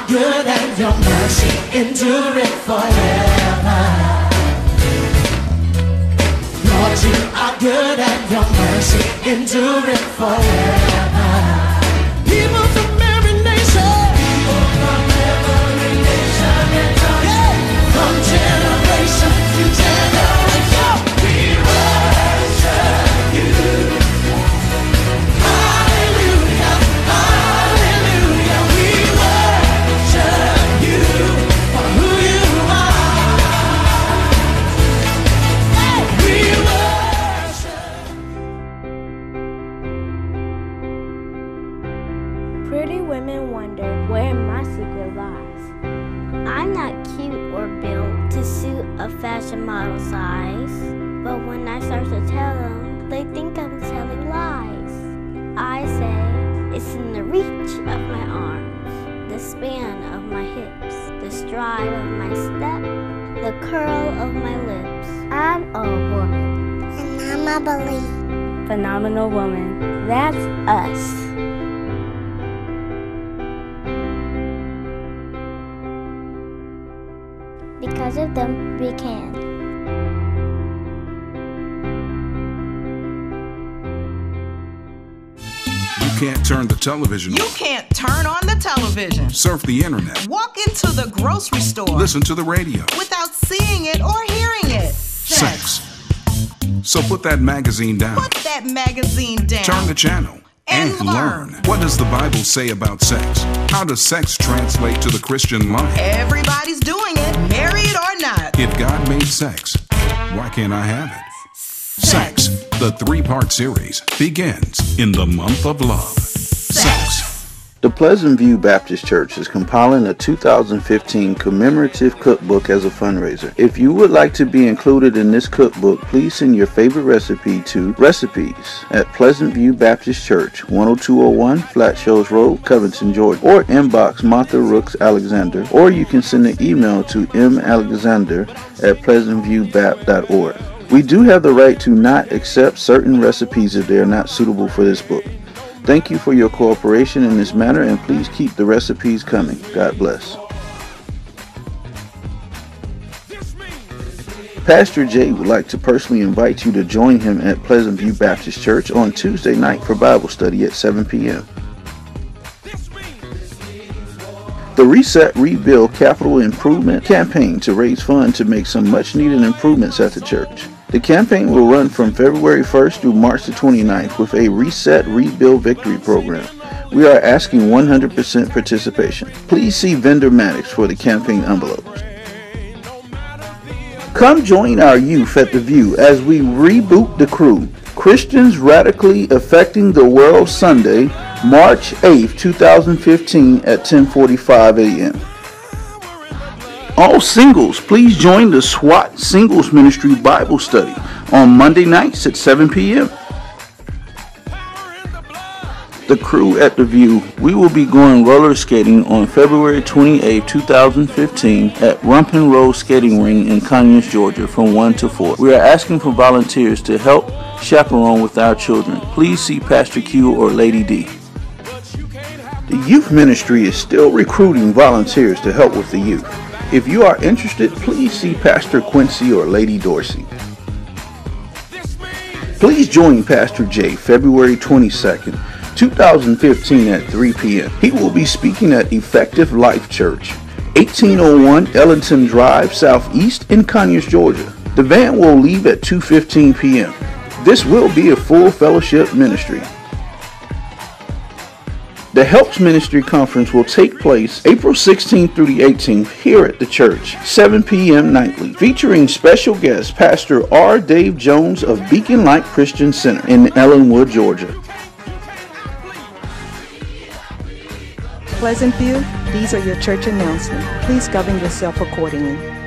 are good and your mercy endureth forever. Lord, you are good and your mercy endureth forever. People Pretty women wonder where my secret lies. I'm not cute or built to suit a fashion model size. But when I start to tell them, they think I'm telling lies. I say it's in the reach of my arms, the span of my hips, the stride of my step, the curl of my lips. I'm a woman. And I'm a believe. Phenomenal woman. That's us. Because of them, we can. You can't turn the television You on. can't turn on the television, Surf the internet. walk into the grocery store Listen to the radio. without seeing it or hearing it. Sex. So put that magazine down. Put that magazine down. Turn the channel And learn. What does the Bible say about sex? How does sex translate to the Christian life? Everybody's doing it, married or not. If God made sex, why can't I have it? Sex, the three part series, begins in the month of love. The Pleasant View Baptist Church is compiling a 2015 commemorative cookbook as a fundraiser. If you would like to be included in this cookbook, please send your favorite recipe to recipes at Pleasant View Baptist Church, 10201 Flat Shoals Road, Covington, Georgia, or inbox Martha Rooks Alexander, or you can send an email to malexander at pleasantviewbap.org. We do have the right to not accept certain recipes if they are not suitable for this book. Thank you for your cooperation in this matter and please keep the recipes coming. God bless. Pastor Jay would like to personally invite you to join him at Pleasant View Baptist Church on Tuesday night for Bible study at 7 p.m. The Reset Rebuild Capital Improvement Campaign to raise funds to make some much needed improvements at the church. The campaign will run from February 1st through March the 29th with a Reset Rebuild Victory program. We are asking 100% participation. Please see Vendor Maddox for the campaign envelopes. Come join our youth at the View as we reboot the crew. Christians Radically Affecting the World Sunday, March 8th, 2015 at 10:45 a.m. All singles, please join the SWAT Singles Ministry Bible Study on Monday nights at 7 p.m. The crew at the View, we will be going roller skating on February 28, 2015 at Rumpin Road Skating Ring in Conyers, Georgia from 1 to 4. We are asking for volunteers to help chaperone with our children. Please see Pastor Q or Lady D. The youth ministry is still recruiting volunteers to help with the youth. If you are interested, please see Pastor Quincy or Lady Dorsey. Please join Pastor J February 22nd, 2015 at 3 p.m. He will be speaking at Effective Life Church, 1801 Ellington Drive, Southeast in Conyers, Georgia. The van will leave at 2:15 p.m. This will be a full fellowship ministry. The Helps Ministry Conference will take place April 16th through the 18th here at the church, 7 p.m. nightly, featuring special guest Pastor R. Dave Jones of Beacon Light Christian Center in Ellenwood, Georgia. Pleasant View, these are your church announcements. Please govern yourself accordingly.